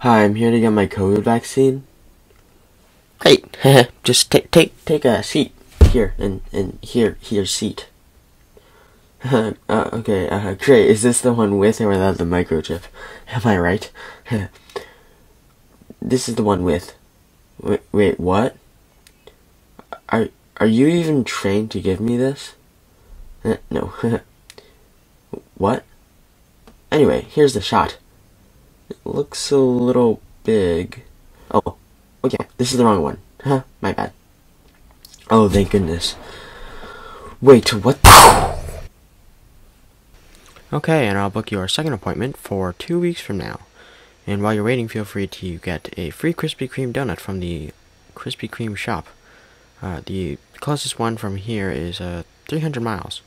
Hi, I'm here to get my COVID vaccine. Great. Just take take take a seat here and and here here seat. uh, okay, uh, great. Is this the one with or without the microchip? Am I right? this is the one with. Wait, wait, what? Are are you even trained to give me this? Uh, no. what? Anyway, here's the shot. It looks a little big. Oh, okay, this is the wrong one. Huh, my bad. Oh, thank goodness. Wait, what Okay, and I'll book your second appointment for two weeks from now. And while you're waiting, feel free to get a free Krispy Kreme donut from the Krispy Kreme shop. Uh, the closest one from here is uh, 300 miles.